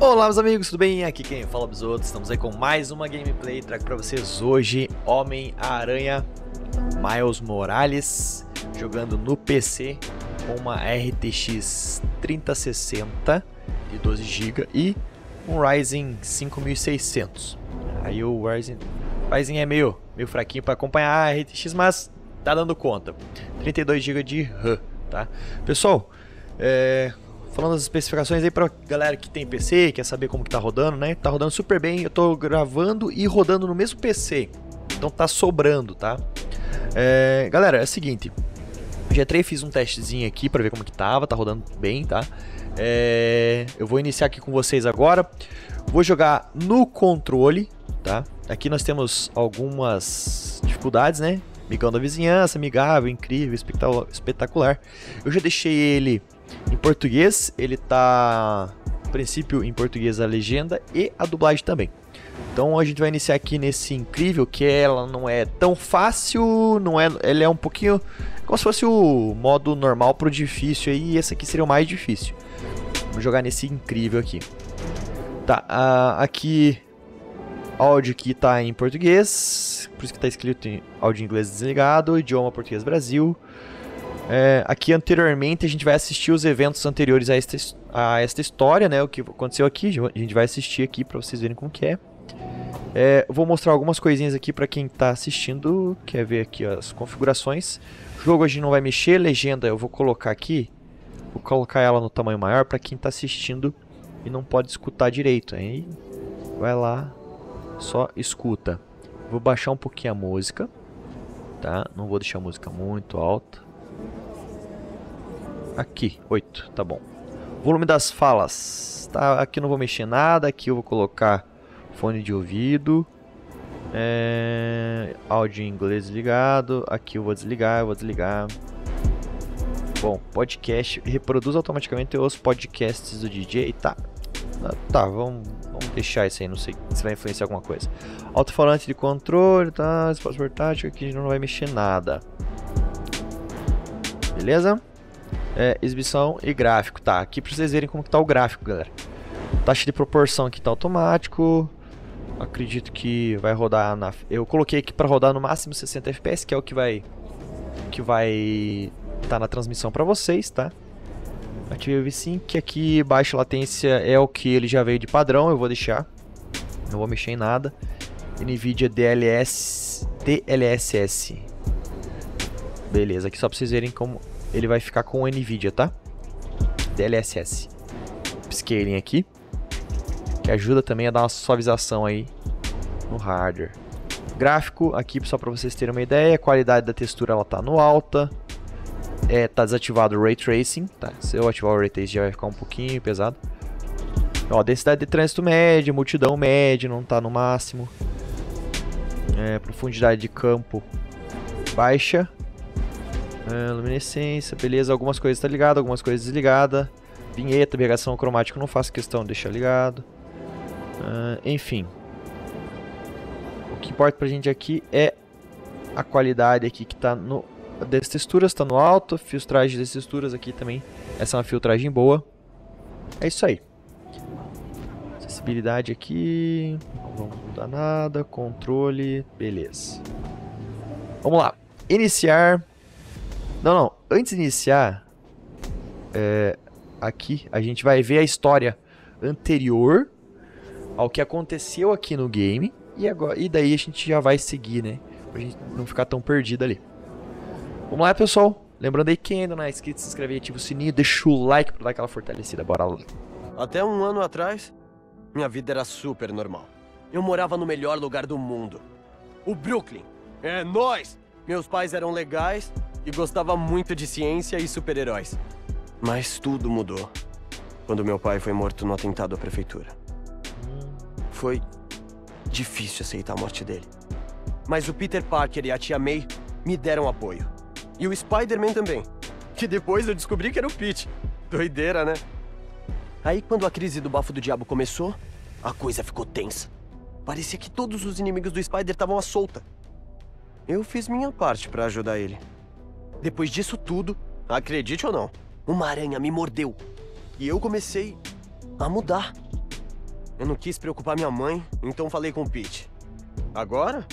Olá meus amigos, tudo bem? Aqui quem fala dos outros, estamos aí com mais uma gameplay, trago pra vocês hoje Homem-Aranha Miles Morales jogando no PC com uma RTX 3060 de 12GB e um Ryzen 5600 Aí o Ryzen, Ryzen é meio, meio fraquinho para acompanhar a RTX, mas tá dando conta 32GB de RAM, tá? Pessoal, é, falando das especificações aí pra galera que tem PC, quer saber como que tá rodando, né? Tá rodando super bem, eu tô gravando e rodando no mesmo PC. Então tá sobrando, tá? É, galera, é o seguinte. Já entrei fiz um testezinho aqui pra ver como que tava, tá rodando bem, tá? É, eu vou iniciar aqui com vocês agora. Vou jogar no controle, tá? Aqui nós temos algumas dificuldades, né? Migão da vizinhança, amigável, incrível, espetacular. Eu já deixei ele português, ele tá, a princípio, em português a legenda e a dublagem também. Então a gente vai iniciar aqui nesse incrível, que ela não é tão fácil, não é, ele é um pouquinho como se fosse o modo normal pro difícil aí, e esse aqui seria o mais difícil. Vamos jogar nesse incrível aqui. Tá, uh, aqui áudio aqui tá em português, por isso que tá escrito em áudio inglês desligado, idioma português Brasil. É, aqui anteriormente a gente vai assistir os eventos anteriores a esta, a esta história, né? O que aconteceu aqui, a gente vai assistir aqui para vocês verem como que é. é. vou mostrar algumas coisinhas aqui para quem está assistindo, quer ver aqui ó, as configurações. O jogo a gente não vai mexer, legenda eu vou colocar aqui, vou colocar ela no tamanho maior para quem está assistindo e não pode escutar direito. Vai lá, só escuta. Vou baixar um pouquinho a música, tá? Não vou deixar a música muito alta. Aqui, 8, tá bom. Volume das falas. Tá, aqui não vou mexer nada, aqui eu vou colocar fone de ouvido. É, áudio em inglês ligado. Aqui eu vou desligar, eu vou desligar. Bom, podcast reproduz automaticamente os podcasts do DJ. Tá, tá, vamos, vamos deixar isso aí, não sei se vai influenciar alguma coisa. Alto-falante de controle, tá, espaço portátil, aqui não vai mexer nada. Beleza? É, exibição e gráfico. Tá, aqui pra vocês verem como que tá o gráfico, galera. Taxa de proporção aqui tá automático. Acredito que vai rodar na... Eu coloquei aqui para rodar no máximo 60 FPS, que é o que vai... Que vai... Tá na transmissão para vocês, tá? Ativei o V-Sync, aqui baixa latência é o que ele já veio de padrão, eu vou deixar. Não vou mexer em nada. NVIDIA DLS... DLSS. Beleza, aqui só pra vocês verem como ele vai ficar com o NVIDIA, tá? DLSS. Scaling aqui. Que ajuda também a dar uma suavização aí no hardware. Gráfico, aqui só para vocês terem uma ideia, a qualidade da textura ela tá no alta. É, tá desativado o Ray Tracing, tá? Se eu ativar o Ray Tracing já vai ficar um pouquinho pesado. Ó, densidade de trânsito média, multidão média, não tá no máximo. É, profundidade de campo baixa. Uh, luminescência, beleza. Algumas coisas tá ligado, algumas coisas desligada. Vinheta, obrigação cromática, não faço questão de deixar ligado. Uh, enfim. O que importa pra gente aqui é a qualidade aqui que tá no... Das texturas tá no alto, filtragem das texturas aqui também. Essa é uma filtragem boa. É isso aí. Acessibilidade aqui, não vamos mudar nada, controle, beleza. Vamos lá. Iniciar não, não. Antes de iniciar, é, aqui a gente vai ver a história anterior ao que aconteceu aqui no game. E, agora, e daí a gente já vai seguir, né? Pra gente não ficar tão perdido ali. Vamos lá, pessoal. Lembrando aí, quem ainda não é inscrito, se inscreve e ativa o sininho, deixa o like pra dar aquela fortalecida. Bora lá. Até um ano atrás, minha vida era super normal. Eu morava no melhor lugar do mundo. O Brooklyn. É nós! Meus pais eram legais e gostava muito de ciência e super-heróis. Mas tudo mudou quando meu pai foi morto no atentado à prefeitura. Foi difícil aceitar a morte dele. Mas o Peter Parker e a tia May me deram apoio. E o Spider-Man também. Que depois eu descobri que era o Pete. Doideira, né? Aí, quando a crise do bafo do diabo começou, a coisa ficou tensa. Parecia que todos os inimigos do Spider estavam à solta. Eu fiz minha parte para ajudar ele. Depois disso tudo, acredite ou não, uma aranha me mordeu. E eu comecei a mudar. Eu não quis preocupar minha mãe, então falei com o Pete. Agora,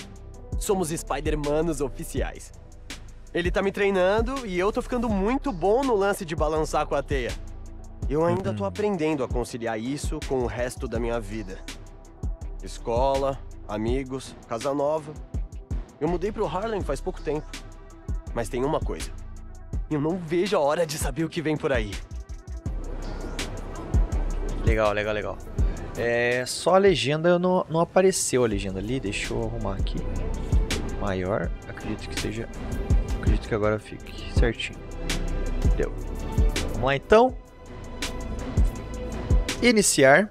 somos Spider-Manos oficiais. Ele tá me treinando e eu tô ficando muito bom no lance de balançar com a teia. Eu ainda tô aprendendo a conciliar isso com o resto da minha vida. Escola, amigos, casa nova. Eu mudei pro Harlem faz pouco tempo. Mas tem uma coisa. Eu não vejo a hora de saber o que vem por aí. Legal, legal, legal. É, só a legenda não, não apareceu a legenda ali. Deixa eu arrumar aqui. Maior. Acredito que seja. Acredito que agora fique certinho. Deu. Vamos lá então. Iniciar.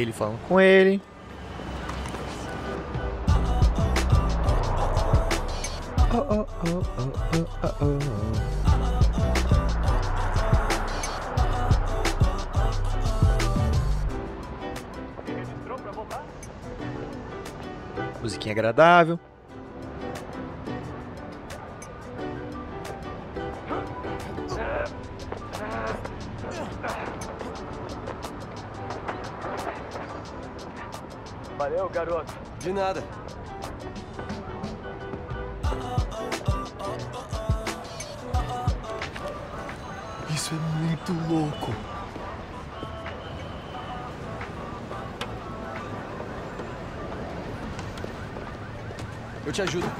Dele falando com ele. Oh, oh, oh. Musiquinha agradável. De nada. Isso é muito louco. Eu te ajudo.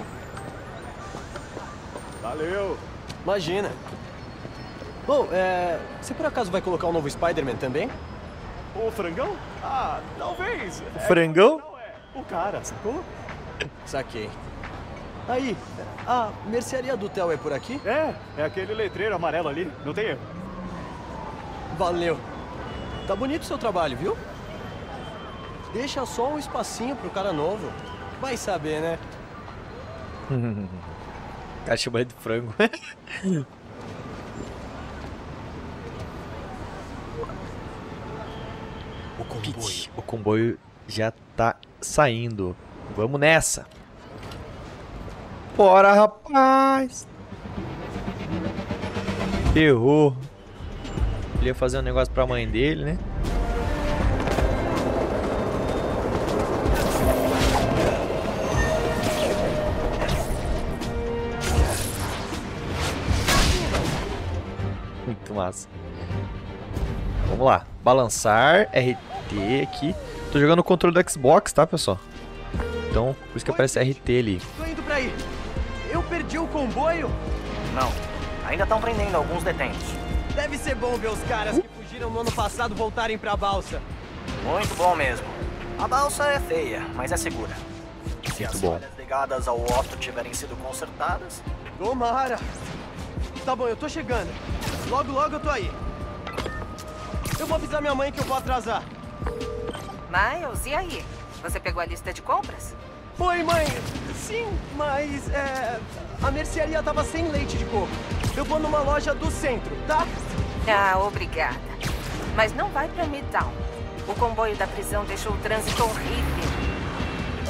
Valeu! Imagina. Bom, é. Você por acaso vai colocar um novo Spider-Man também? O frangão? Ah, talvez. O frangão? Cara, sacou? Saquei. Aí, a mercearia do Theo é por aqui? É, é aquele letreiro amarelo ali, não tem erro. Valeu. Tá bonito o seu trabalho, viu? Deixa só um espacinho pro cara novo. Vai saber, né? Ele de frango. O Pete, o comboio já tá saindo. Vamos nessa. Bora, rapaz. Errou. Ele ia fazer um negócio pra mãe dele, né? Muito massa. Vamos lá. Balançar, RT aqui. Tô jogando no controle do Xbox, tá, pessoal? Então, por isso que aparece RT ali. Tô indo pra aí. Eu perdi o comboio? Não. Ainda estão prendendo alguns detentos. Deve ser bom ver os caras que fugiram no ano passado voltarem pra balsa. Muito bom mesmo. A balsa é feia, mas é segura. Se as bom. falhas ligadas ao Otto tiverem sido consertadas, Tomara. Tá bom, eu tô chegando. Logo, logo eu tô aí. Eu vou avisar minha mãe que eu vou atrasar. Miles, e aí? Você pegou a lista de compras? Oi, mãe. Sim, mas é. A mercearia tava sem leite de coco. Eu vou numa loja do centro, tá? Ah, obrigada. Mas não vai pra Midtown. O comboio da prisão deixou o trânsito horrível.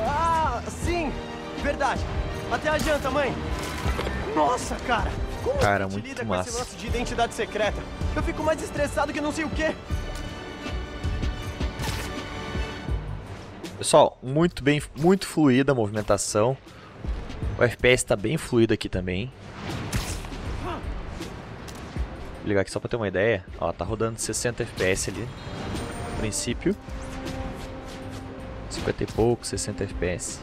Ah, sim. Verdade. Até a janta, mãe. Nossa, cara. Como Cara, a gente muito lida com massa. esse lance de identidade secreta? Eu fico mais estressado que não sei o quê. Pessoal, muito bem, muito fluida a movimentação. O FPS tá bem fluido aqui também. Vou ligar aqui só pra ter uma ideia. Ó, tá rodando 60 FPS ali. No princípio. 50 e pouco, 60 FPS.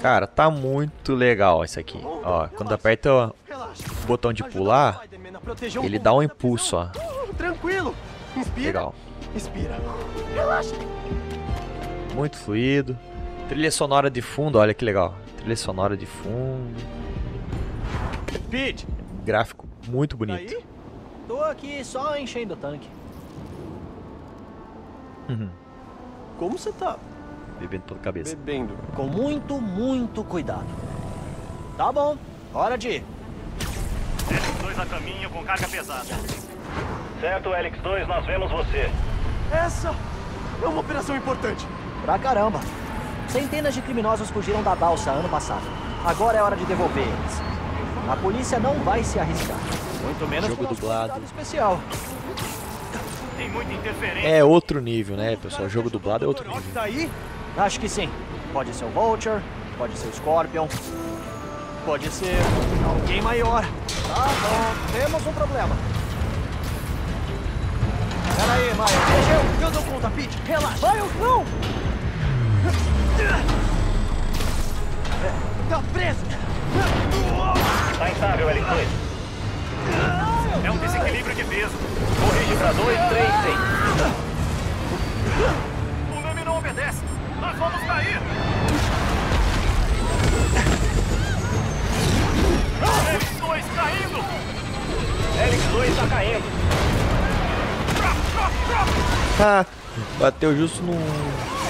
Cara, tá muito legal isso aqui. Ó, quando aperta ó, o botão de pular, ele dá um impulso, ó. Tranquilo. Inspira. Legal. Inspira. Relaxa. Muito fluido. Trilha sonora de fundo, olha que legal. Trilha sonora de fundo. Pete, Gráfico muito tá bonito. aí? Tô aqui só enchendo o tanque. Uhum. Como você tá Bebendo pela cabeça. bebendo? Com muito, muito cuidado. Tá bom, hora de ir. Dois a caminho com carga pesada. Certo, Helix 2, nós vemos você. Essa é uma operação importante. Pra caramba. Centenas de criminosos fugiram da balsa ano passado. Agora é hora de devolver eles. A polícia não vai se arriscar. Muito menos Jogo dublado. especial. Tem muita interferência. É outro nível, né, pessoal? Jogo dublado é outro nível. Tá aí? Acho que sim. Pode ser o Vulture, pode ser o Scorpion, pode ser alguém maior. Tá bom, temos um problema. Pera aí, Miles. Deixa eu. Eu dou conta, Pete. Relaxa. Miles, não! Tá preso. Tá instável, Helix 2. É um desequilíbrio de peso. Corrige pra 2, 3, 6. O nome não obedece. Nós vamos cair. Helix 2 caindo. Helix 2 tá caindo. Ah, bateu justo num.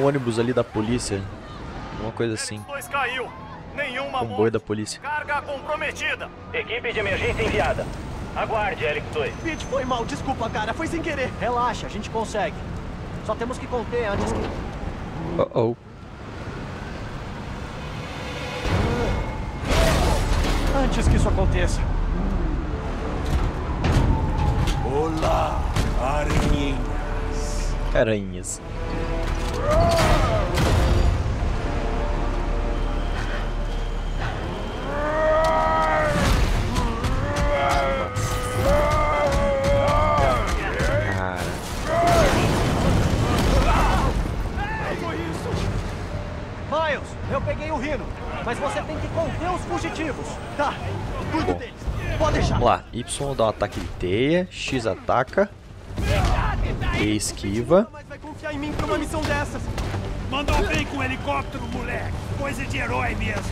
Um ônibus ali da polícia. Uma coisa assim. Helix 2 caiu. Nenhuma Comboio da polícia. Carga comprometida. Equipe de emergência enviada. Aguarde, Helix 2. Pete, foi mal. Desculpa, cara. Foi sem querer. Relaxa, a gente consegue. Só temos que conter antes que. Oh oh. Antes que isso aconteça. Olá, aranhinhas. Aranhas. Cara, Miles, eu peguei o Rino, mas você tem que conter os fugitivos. Tá. Cuido Bom. deles. Pode deixar. vamos lá. Y dá um ataque de teia, X ataca, E esquiva. Confiar em mim pra uma missão dessas. Mandou bem com o helicóptero, moleque. Coisa de herói mesmo.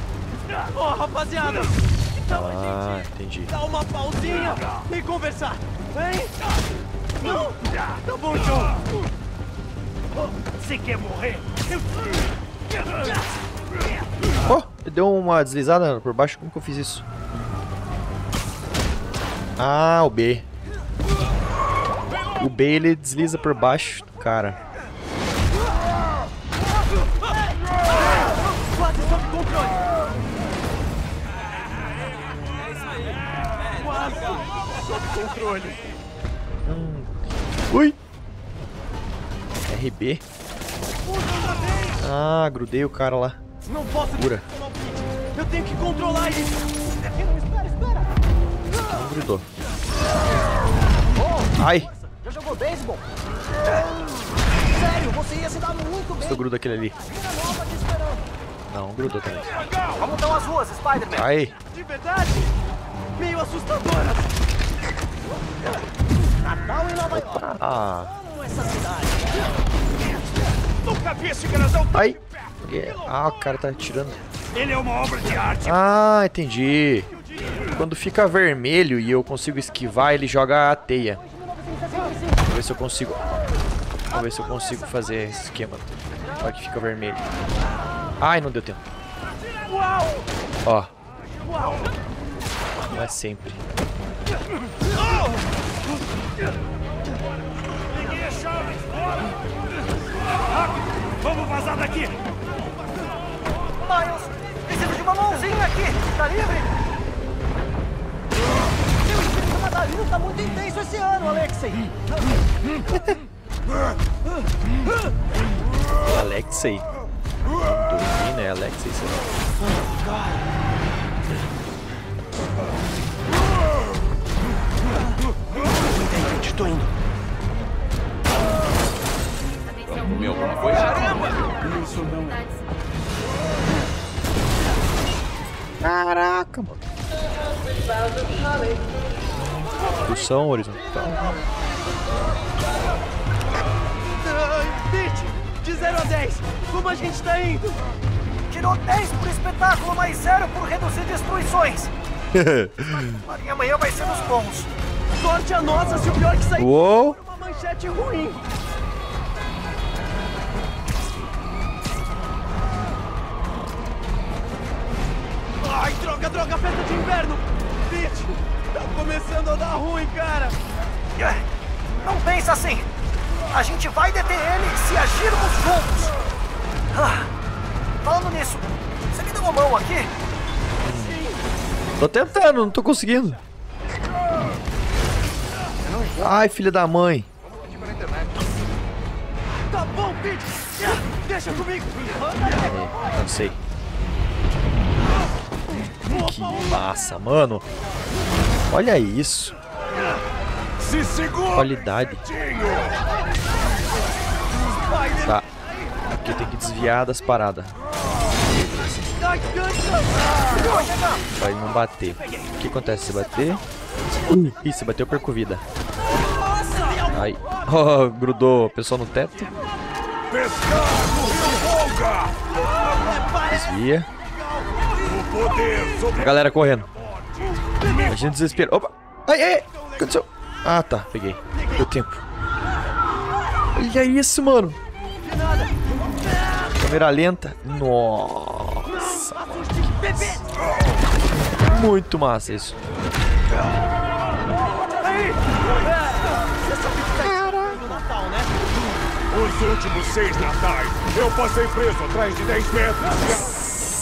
Ó, rapaziada. Então a Ah, gente entendi. dá uma pausinha e conversar. Hein? Não? Tá bom, John. Você quer morrer? Eu... Oh, deu uma deslizada por baixo. Como que eu fiz isso? Ah, o B. O B ele desliza por baixo, cara. Controle. Ui! RB. Ah, grudei o cara lá. Não posso Cura. Eu tenho que controlar isso. Espera, espera. Não grudou. Ai! Já jogou beisebol? Sério, você ia se dar muito bem. Se eu grudo aquele ali. Não, grudou também. Como estão as ruas, Spider-Man? Ai! De verdade? Meio assustadora. Natal em Nova York. Ah! Nunca vi esse grandão Ai! perto. Ah, o cara tá atirando. Ele é uma obra de arte. Ah, entendi. Quando fica vermelho e eu consigo esquivar, ele joga a teia. Vamos ver se eu consigo. Vamos ver se eu consigo fazer esse esquema. Olha que fica vermelho. Ai, não deu tempo. Ó. Não é sempre. Peguei a chave. Bora. Rápido. Vamos vazar daqui. Miles, preciso de uma mãozinha aqui. Tá livre? Seu espírito madalino tá muito intenso esse ano, Alexei. Alexei. Dormir, né? Alexei, sei lá. Caraca, mano. Discussão horizontal. Pete, de 0 a 10, como a gente tá indo? Tirou 10 por espetáculo, mais 0 por reduzir destruições. Marinha amanhã vai ser os bons. Sorte a nossa se o pior que sair Uou! for uma manchete ruim. Droga, festa de inverno! Pete, tá começando a dar ruim, cara! Não pensa assim! A gente vai deter ele se agirmos juntos! Ah, falando nisso, você me dá uma mão aqui? Tô tentando, não tô conseguindo. Ai, filha da mãe. Tá bom, Pete! Deixa comigo! Não sei. Que massa, mano. Olha isso. Se segura! Qualidade. Tá. Aqui tem que desviar das paradas. Pra ele não bater. O que acontece se bater? Ih, se bater eu perco vida. Ai. Oh, grudou o pessoal no teto. Desvia. A galera correndo. Imagina o desespero. Opa! Ai, ai! O que aconteceu? Ah, tá. Peguei. Deu tempo. Olha isso, mano. Câmera lenta. Nossa. Muito massa isso. os últimos seis natais. Eu passei preso atrás de 10 metros.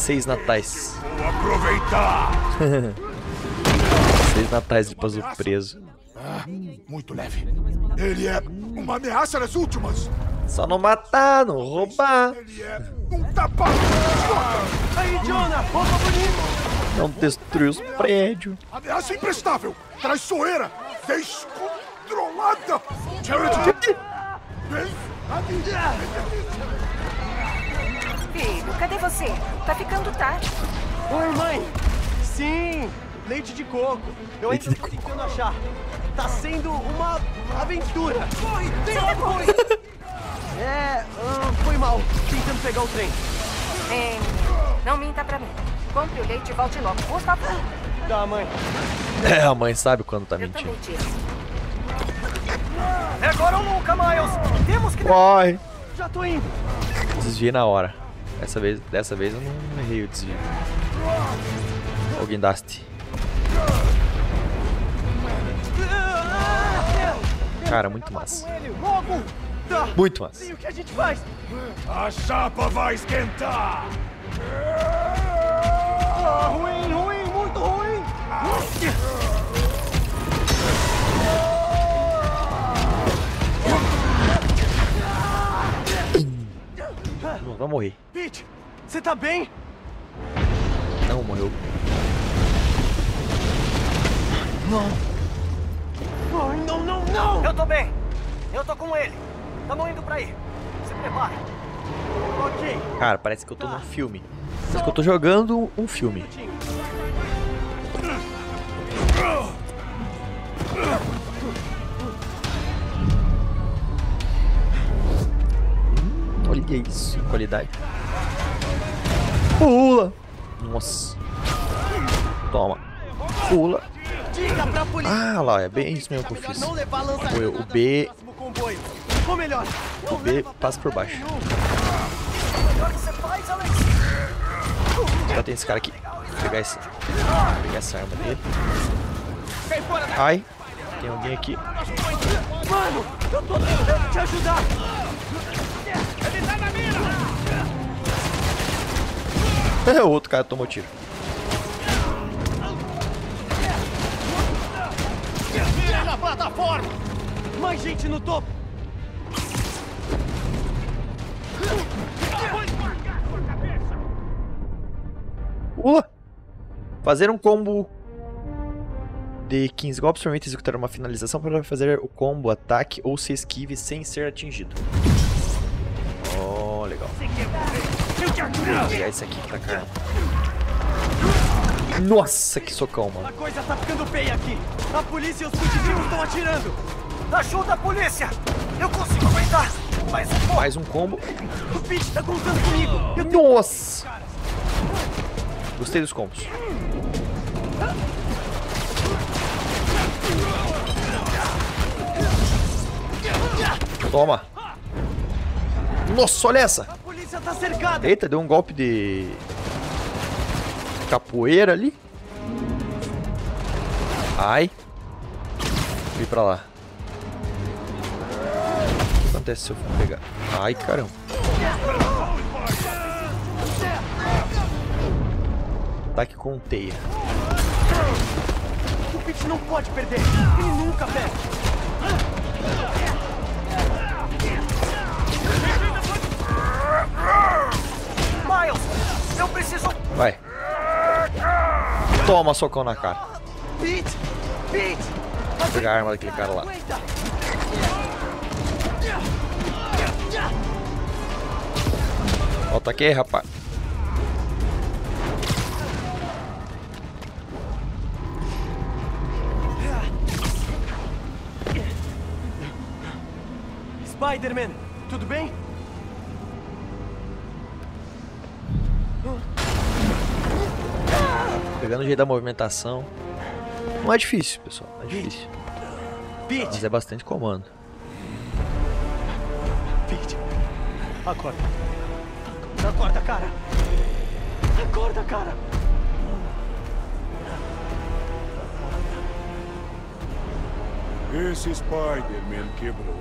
Seis natais. Vou aproveitar. Seis natais ele passou preso. Muito leve. Ele é uma ameaça nas últimas. Só não matar, não roubar. Ele é um tapa. Aí, Jonah! Roupa bonita! Não destruir os prédios. Ameaça imprestável. Traiçoeira. Descontrolada. Charity. Filho, cadê você? Tá ficando tarde. Oi, mãe! Sim! Leite de coco. Eu Leite ainda tô tentando achar. Tá sendo uma aventura. Corre! Tem corre! É, ah, foi mal. Tentando pegar o trem. É, não minta pra mim. Compre o leite e volte logo, por favor. Tá, mãe. É, a mãe sabe quando tá Eu mentindo. É agora ou nunca, Miles! Temos que... Corre! Já tô indo. Desviei na hora. Dessa vez, dessa vez eu não errei o desvio. O guindaste. Cara, muito massa. Muito massa. E o que a gente faz? A chapa vai esquentar. Ah, ruim, ruim, muito ruim! Não, vai morrer. Pete, você tá bem? Não, morreu. Ai, não, não, não! Eu tô bem. Eu tô com ele. Tamo indo pra aí. Se prepare. Ok. Cara, parece que eu tô num filme. Parece que eu tô jogando um filme. Olha isso, qualidade. Pula! Nossa. Toma. Pula. Ah, lá, é bem isso mesmo que eu fiz. Foi o B, o B passa por baixo. que. Já tem esse cara aqui. Vou pegar, esse, vou pegar essa arma dele. Ai, tem alguém aqui. Mano, eu tô tentando te ajudar. O outro cara tomou tiro. Na plataforma. Mais gente no topo. Pula! Fazer um combo de 15 golpes permite executar uma finalização para fazer o combo, ataque ou se esquive sem ser atingido. Oh, legal. Vou pegar esse aqui que tá caro. Nossa, que socão, A mano. coisa tá ficando feia aqui. A polícia e os fugitivos estão atirando. Ajuda a polícia. Eu consigo aguentar. Mas um pouco. Mais um combo. O Pete tá contando comigo. Eu Nossa! Gostei dos combos. Toma. Nossa, olha essa. A polícia tá cercada! Eita, deu um golpe de capoeira ali. Ai. Fui pra lá. O que acontece se eu for pegar? Ai, caramba. Ataque com teia. O Pete não pode perder! Ele nunca perde! Miles! Eu preciso... Vai. Toma socão na cara. Pete! Pete! Vou pegar a arma daquele cara lá. Volta aqui, rapaz. Spider-Man, tudo bem? Pegando o jeito da movimentação. Não é difícil, pessoal. Não é difícil. Pete! Mas é bastante comando. Pete! Acorda! Acorda, cara! Acorda, cara! Esse Spider-Man quebrou.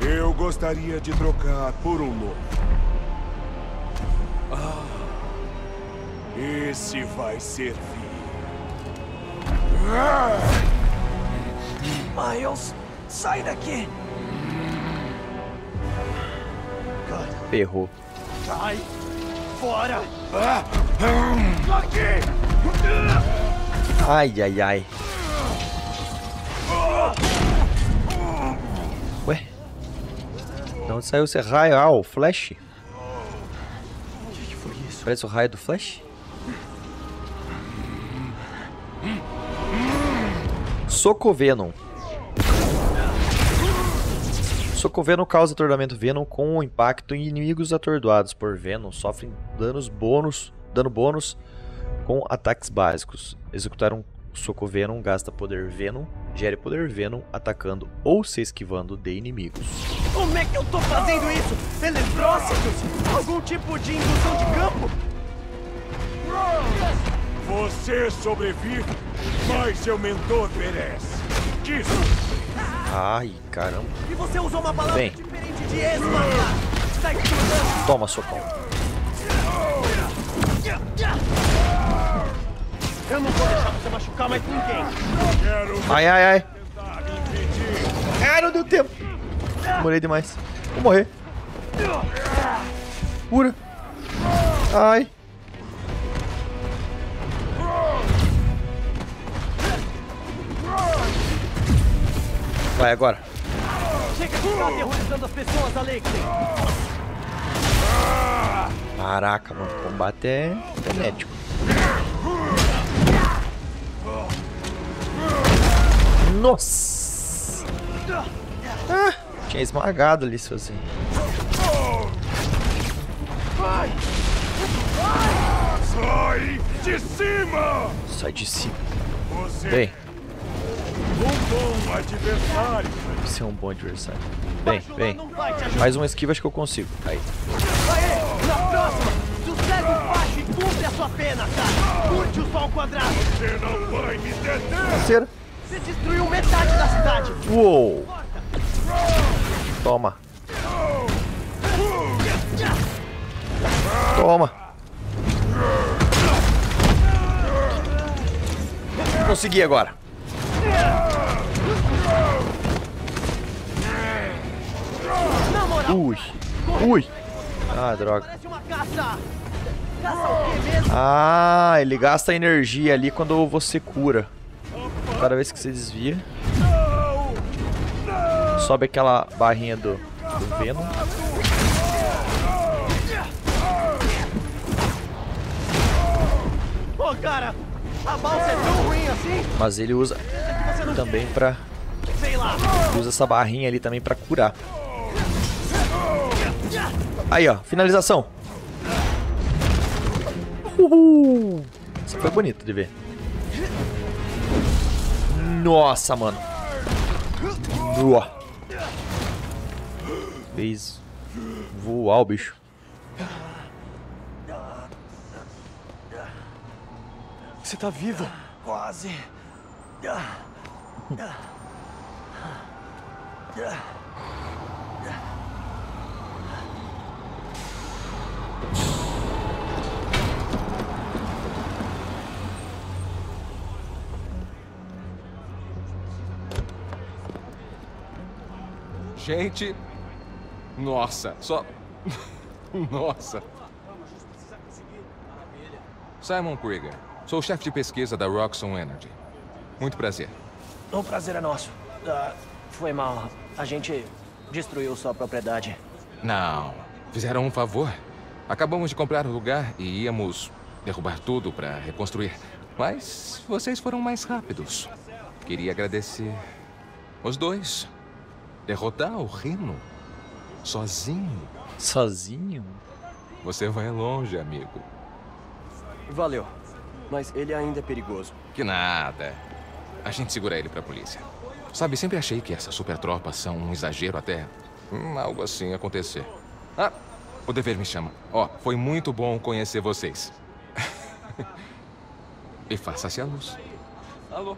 Eu gostaria de trocar por um novo. Esse vai servir. Miles, sai daqui! Cara, Ferrou. sai! Fora! Aqui! Ai, ai, ai. Ué? De onde saiu esse raio? Ah, o Flash? O que, que foi isso? Parece o raio do Flash? Socovenom. Socovenom causa atordoamento Venom com o impacto em inimigos atordoados por Venom sofrem danos bônus, dano bônus com ataques básicos. Executar um Socovenom gasta poder Venom, gere poder Venom atacando ou se esquivando de inimigos. Como é que eu tô fazendo isso? Eletrócitos? Algum tipo de indução de campo? Você sobrevive, mas seu mentor perece. Que surpresa. Ai, caramba. E você usou uma palavra Bem. diferente de esmagar! Toma, socão. Eu não vou deixar você machucar mais ninguém! Quero Ai, ai, ai. Ai, não deu tempo. Demorei demais. Vou morrer. Cura. Ai. Vai agora. Chega de ficar aterrorizando as pessoas, Alexei! Caraca, mano. O combate é frenético. Nossa. Ah, tinha esmagado ali, se assim. Sai de cima! Sai de cima. Você Bem, é um bom adversário. você é um bom adversário. Te ajudar! Mais uma esquiva acho que eu consigo. Aí. Aê! Na próxima! Sossega o facho e cumpre a sua pena, cara! Curte o sol quadrado! Você não vai me deter. Terceira. Você destruiu metade da cidade! Uou. Toma. Toma. Consegui agora. Ui. Ui. Ah, droga. Ah, ele gasta energia ali quando você cura. Cada vez que você desvia. Sobe aquela barrinha do, do Venom. Ô, cara! A balsa é tão ruim assim? Mas ele usa também pra. Usa essa barrinha ali também pra curar. Aí, ó, finalização. Uhul! Isso foi bonito de ver. Nossa, mano. Uau. Fez voar o bicho. Você tá vivo? Quase. Gente. Nossa, só. Nossa. Simon Krieger. Sou chefe de pesquisa da Roxxon Energy. Muito prazer. O prazer é nosso. Ah, foi mal. A gente destruiu sua propriedade. Não. Fizeram um favor. Acabamos de comprar o lugar e íamos derrubar tudo para reconstruir. Mas vocês foram mais rápidos. Queria agradecer os dois. Derrotar o Rino sozinho. Sozinho? Você vai longe, amigo. Valeu. Mas ele ainda é perigoso. Que nada. A gente segura ele pra polícia. Sabe, sempre achei que essas super tropas são um exagero até hum, algo assim acontecer. Ah, o dever me chama. Ó, foi muito bom conhecer vocês. e faça-se a luz. Alô?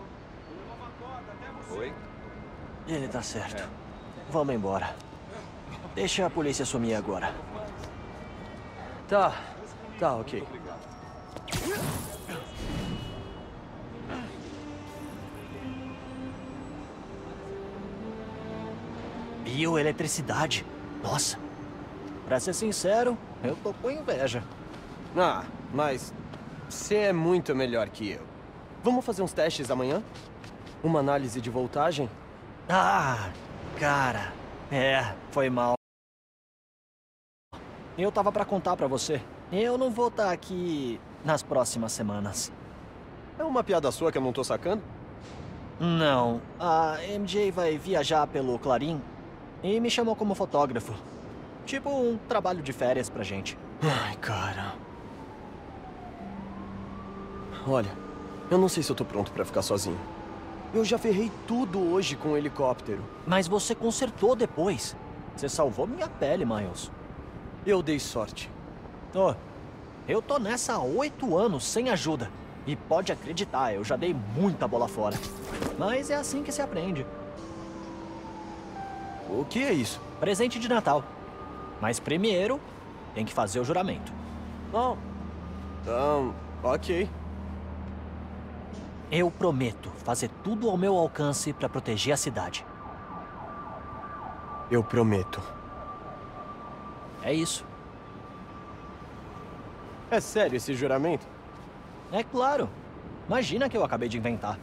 Oi? Ele tá certo. Vamos embora. Deixa a polícia sumir agora. Tá. Tá, ok. Bioeletricidade. Nossa. Pra ser sincero, eu tô com inveja. Ah, mas você é muito melhor que eu. Vamos fazer uns testes amanhã? Uma análise de voltagem? Ah, cara. É, foi mal. Eu tava pra contar pra você. Eu não vou estar aqui nas próximas semanas. É uma piada sua que eu não tô sacando? Não, a MJ vai viajar pelo Clarim e me chamou como fotógrafo. Tipo um trabalho de férias pra gente. Ai, cara. Olha, eu não sei se eu tô pronto pra ficar sozinho. Eu já ferrei tudo hoje com o helicóptero. Mas você consertou depois. Você salvou minha pele, Miles. Eu dei sorte. Oh, eu tô nessa há oito anos sem ajuda. E pode acreditar, eu já dei muita bola fora. Mas é assim que se aprende. O que é isso? Presente de Natal. Mas primeiro, tem que fazer o juramento. Oh. Um, ok. Eu prometo fazer tudo ao meu alcance para proteger a cidade. Eu prometo. É isso. É sério esse juramento? É claro. Imagina que eu acabei de inventar.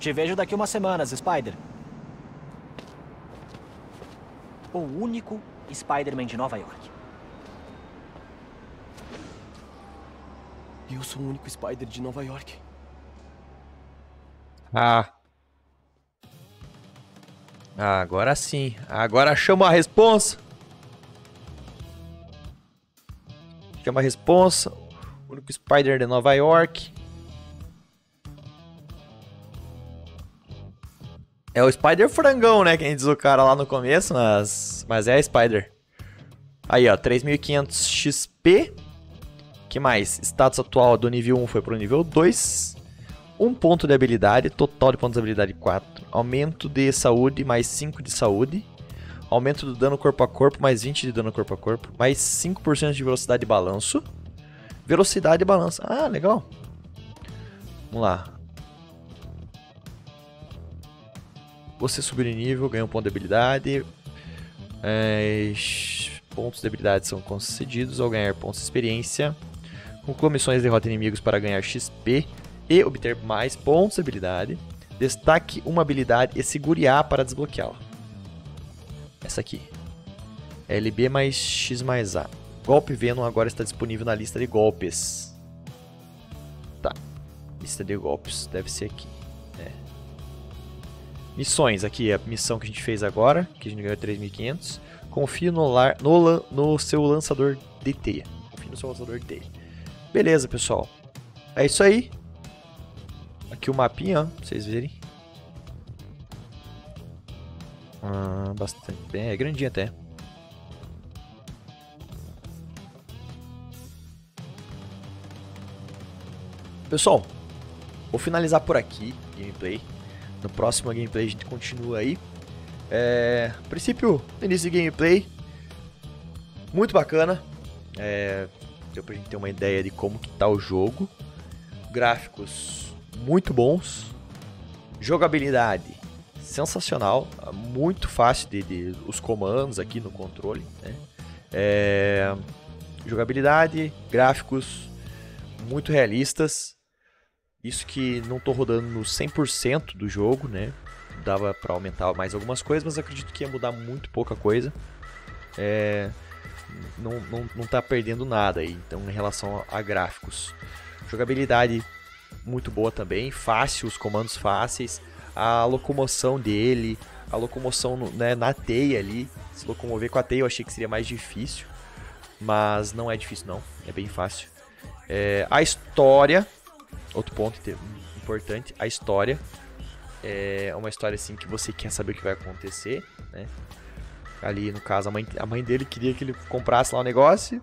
Te vejo daqui umas semanas, Spider. O único Spider-Man de Nova York. Eu sou o único Spider de Nova York. Ah. Ah, agora sim. Agora chama a responsa. Chama a responsa. O único Spider de Nova York. É o Spider frangão, né? Quem diz o cara lá no começo, mas, mas é a Spider. Aí, ó, 3500 XP. que mais? Status atual do nível 1 foi pro nível 2. 1 ponto de habilidade, total de pontos de habilidade 4. Aumento de saúde, mais 5 de saúde. Aumento do dano corpo a corpo, mais 20 de dano corpo a corpo. Mais 5% de velocidade de balanço. Velocidade e balanço. Ah, legal. Vamos lá. Você subir de nível, ganha um ponto de habilidade. É, pontos de habilidade são concedidos ao ganhar pontos de experiência. Conclua missões derrota inimigos para ganhar XP e obter mais pontos de habilidade. Destaque uma habilidade e segure A para desbloqueá-la. Essa aqui. LB mais X mais A. Golpe Venom agora está disponível na lista de golpes. Tá. Lista de golpes. Deve ser aqui. É. Missões. Aqui é a missão que a gente fez agora. Que a gente ganhou 3.500. Confie no, lar, no, no seu lançador de teia. Confie o seu roteador dele. Beleza, pessoal. É isso aí. Aqui o mapinha, ó, pra vocês verem. Ah, bastante bem, é grandinho até. Pessoal, vou finalizar por aqui gameplay. No próximo gameplay a gente continua aí. É, princípio, início de gameplay, muito bacana. É, deu pra gente ter uma ideia de como que tá o jogo. Gráficos muito bons. Jogabilidade sensacional, muito fácil de, de os comandos aqui no controle. Né? É, jogabilidade, gráficos muito realistas. Isso que não estou rodando no 100% do jogo, né? Dava para aumentar mais algumas coisas, mas acredito que ia mudar muito pouca coisa. É, não, não, não tá perdendo nada aí, então em relação a, a gráficos. Jogabilidade muito boa também, fácil, os comandos fáceis, a locomoção dele, a locomoção né, na teia ali, se locomover com a teia eu achei que seria mais difícil, mas não é difícil não, é bem fácil. É, a história, outro ponto importante, a história é uma história assim que você quer saber o que vai acontecer, né? Ali no caso a mãe, a mãe dele queria que ele comprasse lá o um negócio,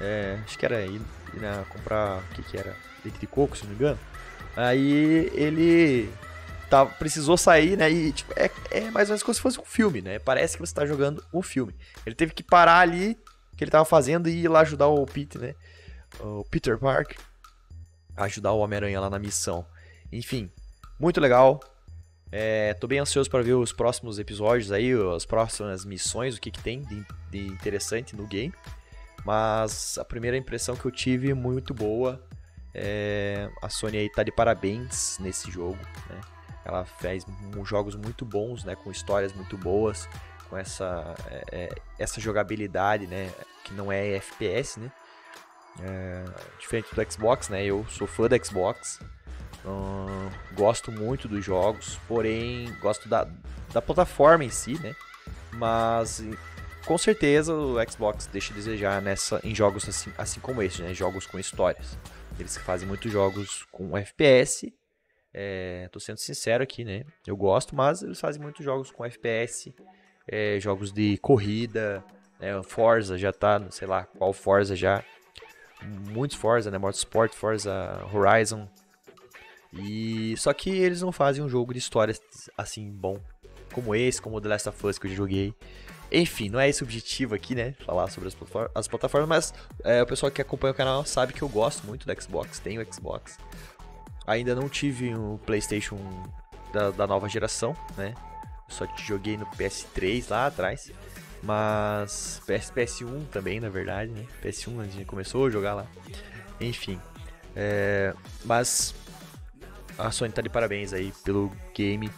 é, acho que era ir, ir comprar o que que era leite de coco, se não me engano. Aí ele tá, precisou sair, né? E tipo, é, é mais ou menos como se fosse um filme, né? Parece que você tá jogando um filme. Ele teve que parar ali que ele tava fazendo e ir lá ajudar o Pete, né? O Peter Park ajudar o Homem-Aranha lá na missão. Enfim, muito legal. É, tô bem ansioso para ver os próximos episódios aí, as próximas missões, o que, que tem de, de interessante no game. Mas a primeira impressão que eu tive é muito boa. É, a Sony aí tá de parabéns nesse jogo, né? Ela fez jogos muito bons, né? Com histórias muito boas, com essa, é, é essa jogabilidade, né? Que não é FPS, né? É, diferente do Xbox, né? Eu sou fã do Xbox. Hum, gosto muito dos jogos, porém gosto da, da plataforma em si, né? Mas com certeza o Xbox deixa a desejar nessa, em jogos assim, assim como esse, né? Jogos com histórias. Eles fazem muitos jogos com FPS. É, tô sendo sincero aqui, né? Eu gosto, mas eles fazem muitos jogos com FPS, é, jogos de corrida, né? Forza já tá, sei lá qual Forza já muitos Forza, né? Motorsport, Forza Horizon. E só que eles não fazem um jogo de história assim bom como esse, como o The Last of Us que eu joguei. Enfim, não é esse o objetivo aqui, né? Falar sobre as, plataformas, as plataformas mas é, o pessoal que acompanha o canal sabe que eu gosto muito do Xbox, tenho Xbox. Ainda não tive um PlayStation da, da nova geração, né? Só joguei no PS3 lá atrás. Mas PS, PS1 também, na verdade, né? PS1 a gente começou a jogar lá. Enfim. É, mas a Sony tá de parabéns aí pelo game.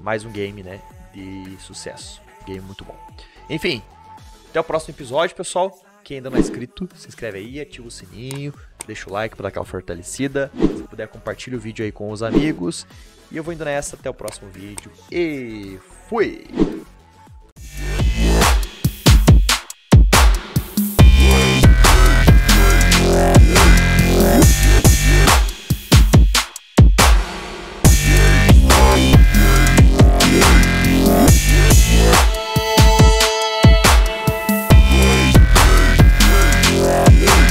Mais um game, né? De sucesso. Game muito bom. Enfim. Até o próximo episódio, pessoal. Quem ainda não é inscrito, se inscreve aí, ativa o sininho, deixa o like para dar aquela fortalecida. Se puder, compartilha o vídeo aí com os amigos. E eu vou indo nessa, até o próximo vídeo. E fui!